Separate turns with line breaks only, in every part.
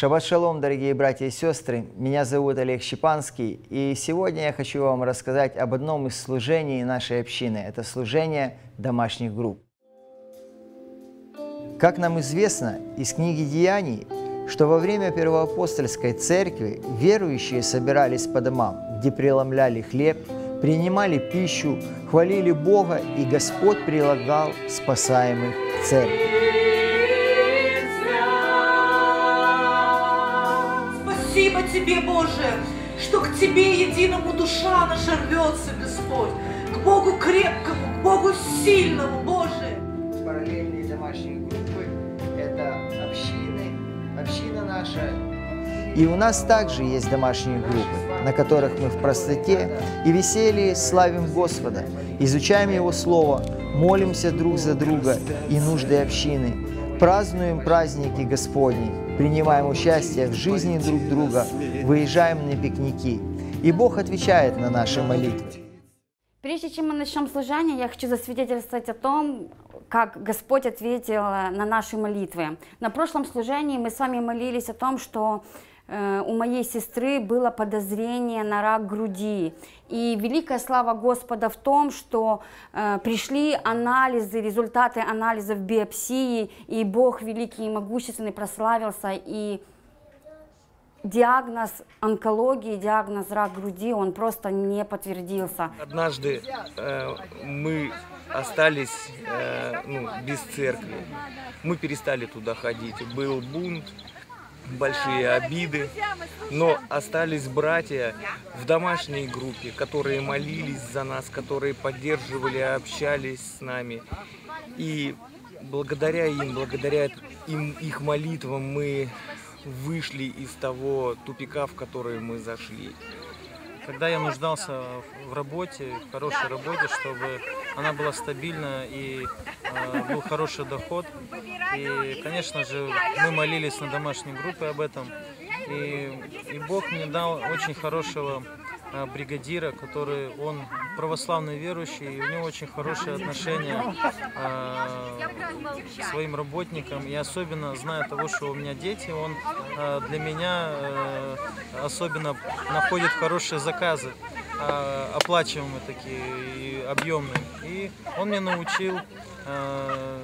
Шаббат шалом, дорогие братья и сестры. Меня зовут Олег Щепанский, и сегодня я хочу вам рассказать об одном из служений нашей общины. Это служение домашних групп. Как нам известно из книги «Деяний», что во время первоапостольской церкви верующие собирались по домам, где преломляли хлеб, принимали пищу, хвалили Бога, и Господь прилагал спасаемых к церкви.
Спасибо Тебе, Боже, что к Тебе единому душа наша рвется, Господь, к Богу крепкому, к Богу сильному, Боже.
Параллельные домашние группы – это общины, община наша. И у нас также есть домашние группы, на которых мы в простоте и веселье славим Господа, изучаем Его Слово, молимся друг за друга и нужды общины, празднуем праздники Господни, принимаем участие в жизни друг друга, выезжаем на пикники. И Бог отвечает на наши молитвы.
Прежде чем мы начнем служение, я хочу засвидетельствовать о том, как Господь ответил на наши молитвы. На прошлом служении мы с вами молились о том, что э, у моей сестры было подозрение на рак груди. И великая слава Господа в том, что э, пришли анализы, результаты анализов биопсии, и Бог великий и могущественный прославился, и диагноз онкологии, диагноз рак груди, он просто не подтвердился.
Однажды э, мы остались э, ну, без церкви. Мы перестали туда ходить. Был бунт, большие обиды, но остались братья в домашней группе, которые молились за нас, которые поддерживали, общались с нами. И благодаря им, благодаря им, их молитвам мы вышли из того тупика, в который мы зашли.
Когда я нуждался в работе, в хорошей работе, чтобы она была стабильна и э, был хороший доход. И, конечно же, мы молились на домашней группе об этом. И, и Бог мне дал очень хорошего бригадира, который он православный верующий, и у него очень хорошие отношения э, к своим работникам. И особенно зная того, что у меня дети, он э, для меня э, особенно находит хорошие заказы, э, оплачиваемые такие и объемные. И он меня научил э,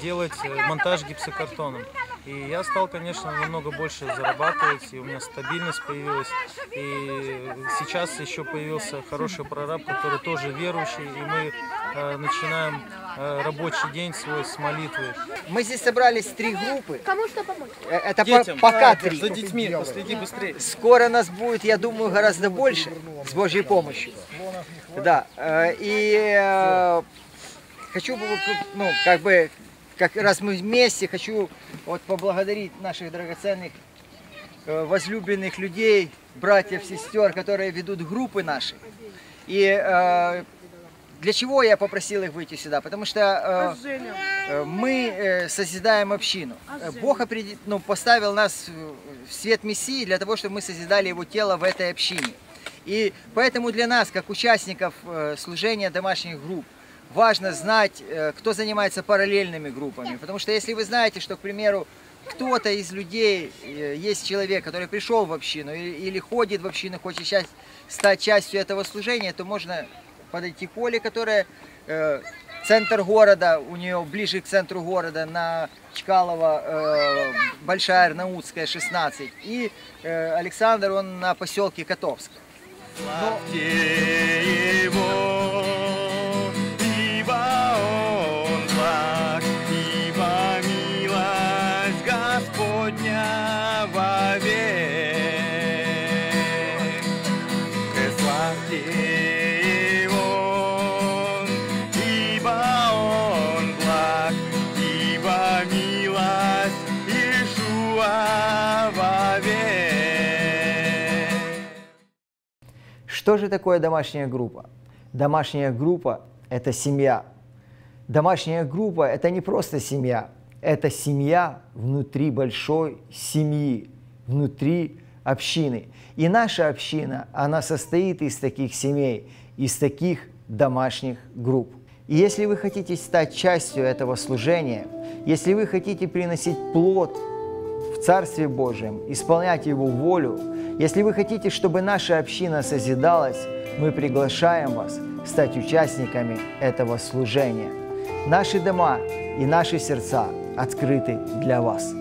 делать монтаж гипсокартоном. И я стал, конечно, намного больше зарабатывать, и у меня стабильность появилась. И сейчас еще появился хороший прораб, который тоже верующий, и мы э, начинаем э, рабочий день свой с молитвы.
Мы здесь собрались три группы.
Кому что помочь?
Э, Это по- пока три.
За детьми, последи быстрее.
Скоро нас будет, я думаю, гораздо больше с Божьей помощью. Да, э, и э, хочу, ну, как бы, как раз мы вместе, хочу вот поблагодарить наших драгоценных э, возлюбленных людей, братьев, сестер, которые ведут группы наши. И э, для чего я попросил их выйти сюда? Потому что э, э, мы э, созидаем общину. Э, Бог определ- ну, поставил нас в свет Мессии для того, чтобы мы созидали Его тело в этой общине. И поэтому для нас, как участников служения домашних групп, важно знать, э, кто занимается параллельными группами. Потому что если вы знаете, что, к примеру, кто-то из людей, э, есть человек, который пришел в общину или, ходит в общину, хочет часть- стать частью этого служения, то можно подойти к Оле, которая э, центр города, у нее ближе к центру города, на Чкалова, э, Большая Арнаутская, 16. И э, Александр, он на поселке Котовск.
Славьте
Что же такое домашняя группа? Домашняя группа – это семья. Домашняя группа – это не просто семья, это семья внутри большой семьи, внутри общины. И наша община, она состоит из таких семей, из таких домашних групп. И если вы хотите стать частью этого служения, если вы хотите приносить плод в Царстве Божьем, исполнять Его волю. Если вы хотите, чтобы наша община созидалась, мы приглашаем вас стать участниками этого служения. Наши дома и наши сердца открыты для вас.